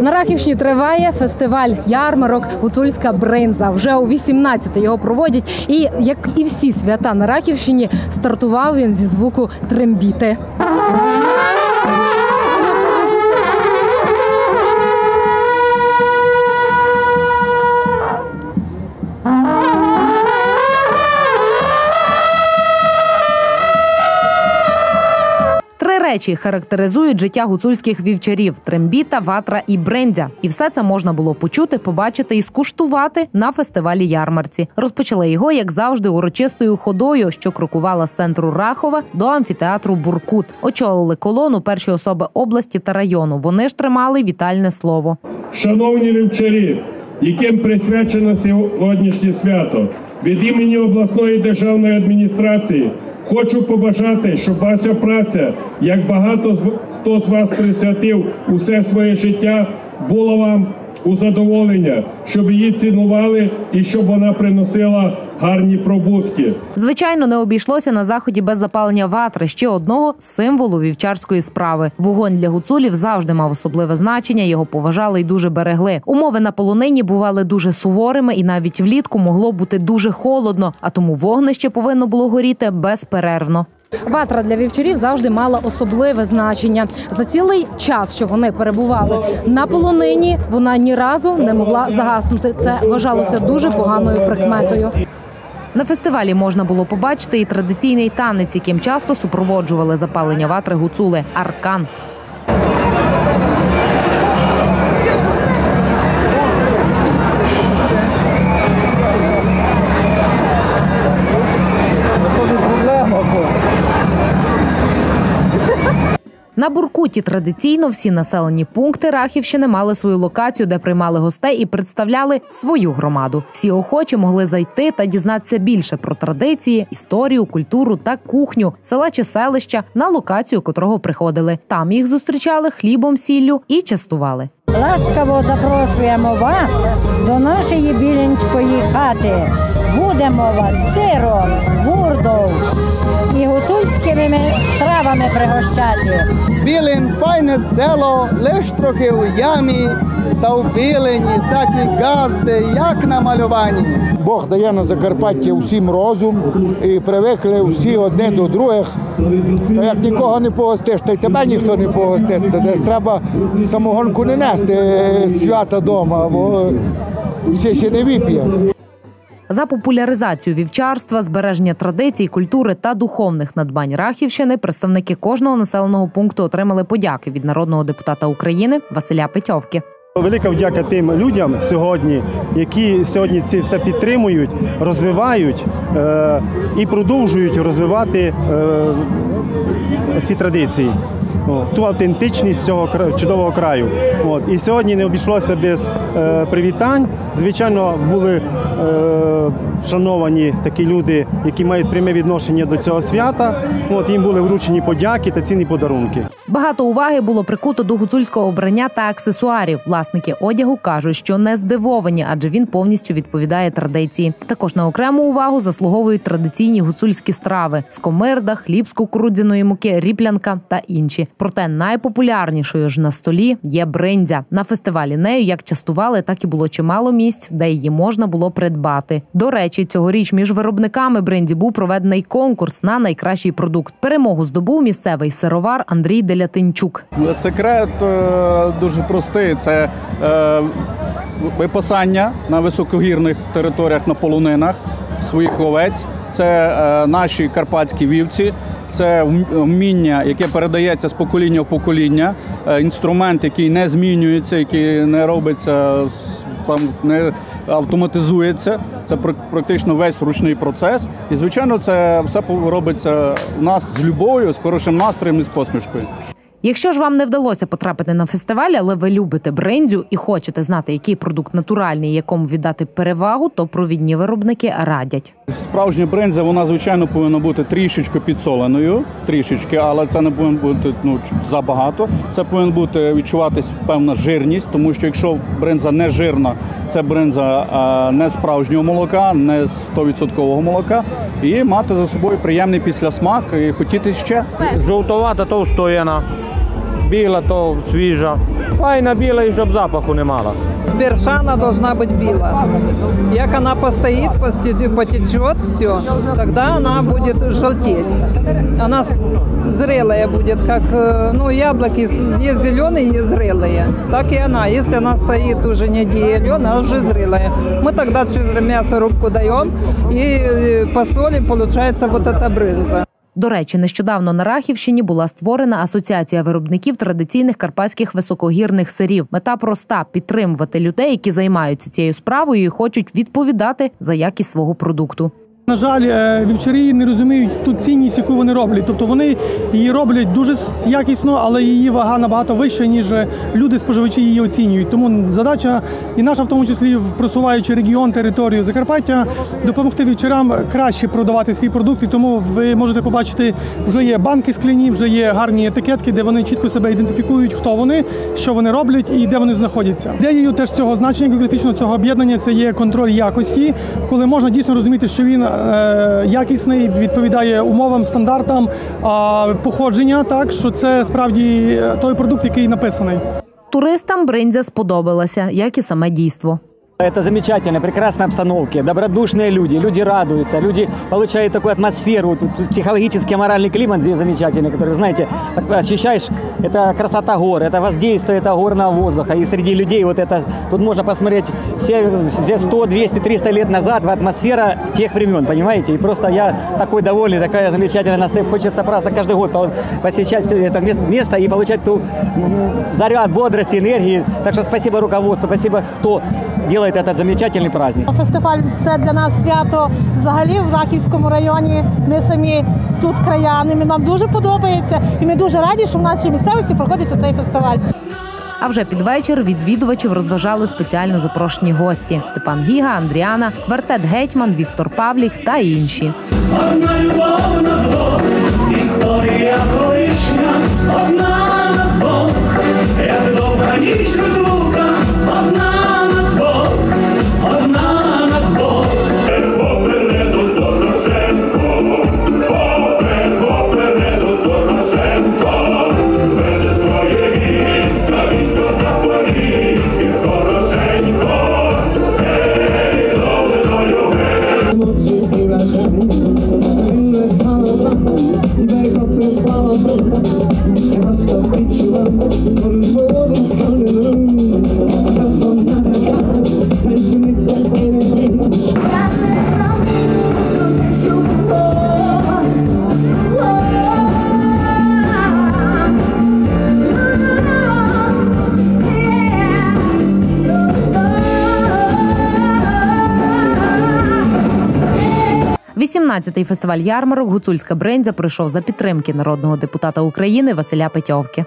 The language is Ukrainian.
На Рахівщині триває фестиваль ярмарок Гуцульська бринза. Вже у 18-те його проводять. І як і всі свята на Рахівщині, стартував він зі звуку трембіти. Речі характеризують життя гуцульських вівчарів: трембіта, ватра і брендя. І все це можна було почути, побачити і скуштувати на фестивалі ярмарці. Розпочали його, як завжди, урочистою ходою, що крокувала з центру Рахова до амфітеатру Буркут. Очолили колону перші особи області та району. Вони ж тримали вітальне слово. Шановні вівчарі, яким присвячено сьогоднішнє свято, від імені обласної державної адміністрації хочу побажати, щоб ваша праця, як багато хто з вас присвятив усе своє життя, була вам у задоволення, щоб її цінували і щоб вона приносила гарні пробутки. Звичайно, не обійшлося на заході без запалення ватри, ще одного символу вівчарської справи. Вогонь для гуцулів завжди мав особливе значення. Його поважали і дуже берегли. Умови на полонині бували дуже суворими, і навіть влітку могло бути дуже холодно, а тому вогнище повинно було горіти безперервно. Ватра для вівчарів завжди мала особливе значення. За цілий час, що вони перебували на полонині, вона ні разу не могла загаснути. Це вважалося дуже поганою прикметою. На фестивалі можна було побачити і традиційний танець, яким часто супроводжували запалення ватри гуцули аркан. На Буркуті традиційно всі населені пункти Рахівщини мали свою локацію, де приймали гостей і представляли свою громаду. Всі охочі могли зайти та дізнатися більше про традиції, історію, культуру та кухню села чи селища, на локацію котрого приходили. Там їх зустрічали хлібом, сіллю і частували. Ласкаво запрошуємо вас до нашої біленської хати. Будемо вас сиром, бурдом і гуцульськими стравами пригощати. Білин файне село, лиш трохи у ямі, та в білині такі газди, як на малюванні. Бог дає на Закарпатті всім розум і привикли всі одне до других. То як нікого не погостиш, то й тебе ніхто не погостить. Десь треба самогонку не нести е, свята вдома, бо ще ще не вип'є. За популяризацію вівчарства, збереження традицій, культури та духовних надбань Рахівщини представники кожного населеного пункту отримали подяки від народного депутата України Василя Петьовки. Велика вдяка тим людям сьогодні, які сьогодні це все підтримують, розвивають е, і продовжують розвивати е, ці традиції. Ту автентичність цього чудового краю. От. І сьогодні не обійшлося без е, привітань. Звичайно, були е, road шановані такі люди, які мають пряме відношення до цього свята. От, їм були вручені подяки та цінні подарунки. Багато уваги було прикуто до гуцульського обрання та аксесуарів. Власники одягу кажуть, що не здивовані, адже він повністю відповідає традиції. Також на окрему увагу заслуговують традиційні гуцульські страви: скомирда, хліб з кукурудзяної муки, ріплянка та інші. Проте найпопулярнішою ж на столі є бриндзя. На фестивалі нею як частували, так і було чимало місць, де її можна було придбати. До речі, цьогоріч між виробниками бринді був проведений конкурс на найкращий продукт. Перемогу здобув місцевий сировар Андрій Делятинчук. Секрет е, дуже простий: це е, випасання на високогірних територіях на полонинах своїх овець. Це е, наші карпатські вівці. Це вм- вміння, яке передається з покоління в покоління, інструмент, який не змінюється, який не робиться там, не автоматизується. Це пр- практично весь ручний процес. І звичайно, це все робиться у нас з любов'ю, з хорошим настроєм і з посмішкою. Якщо ж вам не вдалося потрапити на фестиваль, але ви любите брендю і хочете знати, який продукт натуральний, якому віддати перевагу, то провідні виробники радять. Справжня бринза, вона звичайно повинна бути трішечки підсоленою, трішечки, але це не повинно бути ну забагато. Це повинна бути відчуватись певна жирність, тому що якщо бринза не жирна, це бринза е, не справжнього молока, не з 100% молока, і мати за собою приємний післясмак і хотіти ще. Жовтовата то встояна, біла то свіжа. Файна біла і щоб запаху не мала. Бершана должна быть белая. Як она постоит, посте- потечет все, тогда она будет желтеть. Она с- зрелая будет, как э, ну, яблоки, с- есть зеленые, есть зрелые. Так и она. Если она стоит уже неделю, она уже зрелая. Мы тогда через мясорубку даем и э, посолим, получается вот эта брынза. До речі, нещодавно на Рахівщині була створена асоціація виробників традиційних карпатських високогірних сирів. Мета проста підтримувати людей, які займаються цією справою і хочуть відповідати за якість свого продукту. На жаль, е, вівчарі не розуміють ту цінність, яку вони роблять. Тобто вони її роблять дуже якісно, але її вага набагато вища, ніж люди, споживачі її оцінюють. Тому задача і наша, в тому числі, просуваючи регіон, територію Закарпаття, допомогти вівчарам краще продавати свій продукт. І тому ви можете побачити, вже є банки скляні, вже є гарні етикетки, де вони чітко себе ідентифікують, хто вони, що вони роблять і де вони знаходяться. Ідеєю теж цього значення географічного цього об'єднання це є контроль якості, коли можна дійсно розуміти, що він е, якісний, відповідає умовам, стандартам походження, так що це справді е, той продукт, який написаний. Туристам бриндзя сподобалася, як і саме дійство. Это замечательно, прекрасная обстановка, добродушные люди, люди радуются, люди получают такую атмосферу, тут психологический, моральный климат здесь замечательный, который, знаете, ощущаешь, это красота гор, это воздействие этого горного воздуха, и среди людей вот это, тут можно посмотреть все, все 100, 200, 300 лет назад, в атмосфера тех времен, понимаете, и просто я такой довольный, такая замечательная настроение, хочется просто каждый год по- посещать это место, место и получать ту заряд бодрости, энергии, так что спасибо руководству, спасибо, кто делает этот замечательный праздник. Фестиваль це для нас свято взагалі в Рахівському районі. Ми самі тут краяни. Нам дуже подобається, і ми дуже раді, що в нашій місцевості проходить цей фестиваль. А вже під вечір відвідувачів розважали спеціально запрошені гості: Степан Гіга, Андріана, квартет Гетьман, Віктор Павлік та інші. Одна любов на двох, історія колишня, 18-й фестиваль ярмарок Гуцульська брендзя пройшов за підтримки народного депутата України Василя Петьовки.